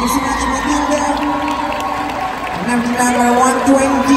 Thank you so much, Matilda. I by 120.